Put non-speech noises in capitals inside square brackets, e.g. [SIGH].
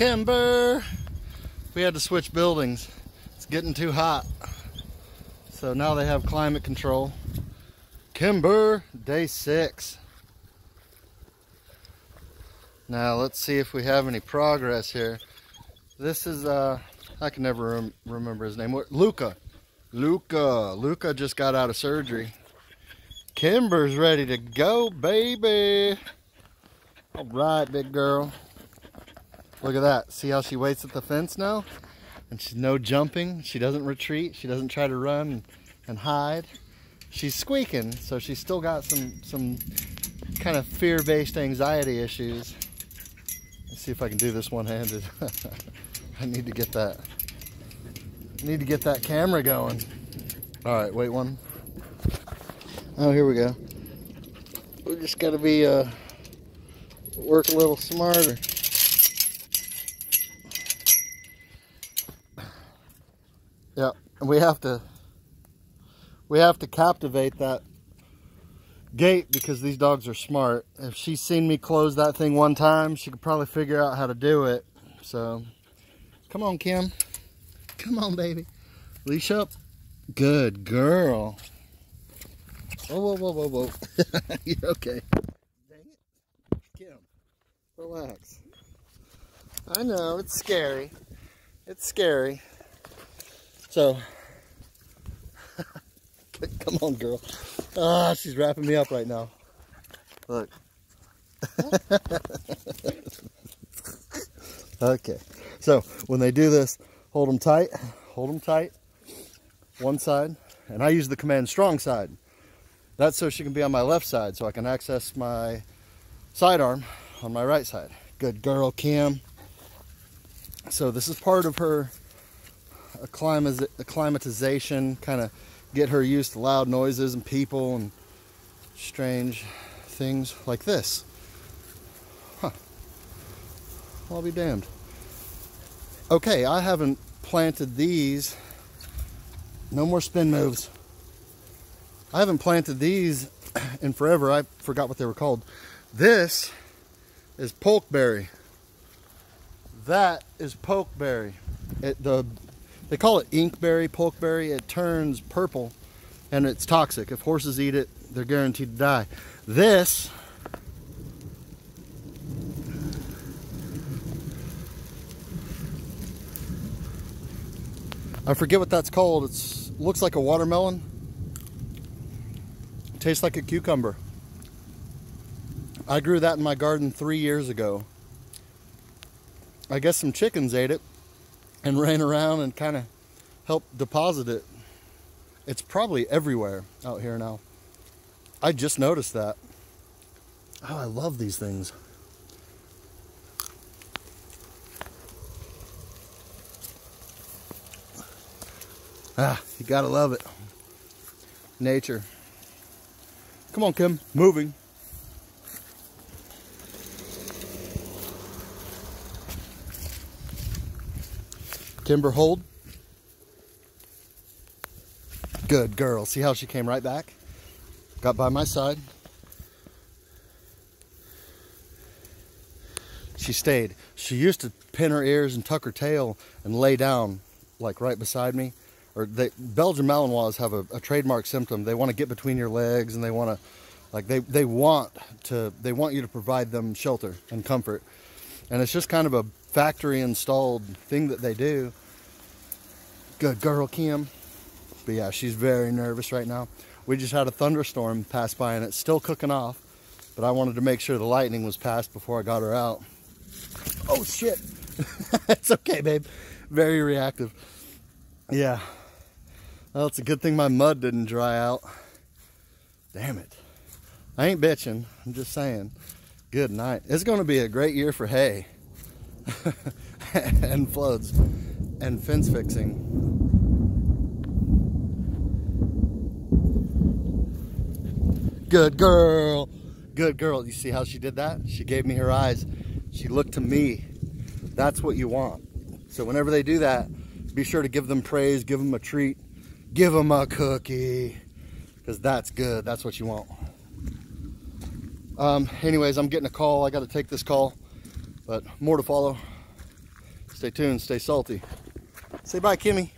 Kimber! We had to switch buildings. It's getting too hot. So now they have climate control. Kimber, day six. Now let's see if we have any progress here. This is, uh, I can never rem remember his name. Luca. Luca. Luca just got out of surgery. Kimber's ready to go, baby. All right, big girl. Look at that. See how she waits at the fence now? And she's no jumping. She doesn't retreat. She doesn't try to run and hide. She's squeaking, so she's still got some some kind of fear-based anxiety issues. Let's see if I can do this one-handed. [LAUGHS] I need to get that. I need to get that camera going. All right, wait one. Oh, here we go. We just got to be uh, work a little smarter. Yeah, and we have to we have to captivate that gate because these dogs are smart. If she's seen me close that thing one time, she could probably figure out how to do it. So, come on, Kim. Come on, baby. Leash up. Good girl. Whoa, whoa, whoa, whoa, whoa. [LAUGHS] You're okay. Dang it. Kim, relax. I know, it's scary. It's scary. So, [LAUGHS] come on, girl. Ah, she's wrapping me up right now. Look. [LAUGHS] okay. So, when they do this, hold them tight. Hold them tight. One side. And I use the command strong side. That's so she can be on my left side so I can access my sidearm on my right side. Good girl, Kim. So this is part of her acclimatization, kind of get her used to loud noises and people and strange things like this. Huh. I'll be damned. Okay, I haven't planted these. No more spin moves. I haven't planted these [CLEARS THROAT] in forever. I forgot what they were called. This is pokeberry. That is pokeberry. It, the they call it inkberry, pokeberry. It turns purple and it's toxic. If horses eat it, they're guaranteed to die. This I forget what that's called. It looks like a watermelon. Tastes like a cucumber. I grew that in my garden three years ago. I guess some chickens ate it and ran around and kind of helped deposit it. It's probably everywhere out here now. I just noticed that. Oh, I love these things. Ah, you gotta love it. Nature. Come on, Kim. Moving. Kimber hold. Good girl. See how she came right back? Got by my side. She stayed. She used to pin her ears and tuck her tail and lay down like right beside me. Or they, Belgian Malinois have a, a trademark symptom. They want to get between your legs and they want to, like they, they want to, they want you to provide them shelter and comfort. And it's just kind of a factory installed thing that they do. Good girl, Kim. But yeah, she's very nervous right now. We just had a thunderstorm pass by and it's still cooking off. But I wanted to make sure the lightning was passed before I got her out. Oh shit. [LAUGHS] it's okay, babe. Very reactive. Yeah. Well, it's a good thing my mud didn't dry out. Damn it. I ain't bitching. I'm just saying. Good night. It's going to be a great year for hay [LAUGHS] and floods and fence fixing. Good girl. Good girl. You see how she did that? She gave me her eyes. She looked to me. That's what you want. So whenever they do that, be sure to give them praise, give them a treat, give them a cookie, because that's good. That's what you want. Um, anyways, I'm getting a call. I got to take this call, but more to follow. Stay tuned, stay salty. Say bye, Kimmy.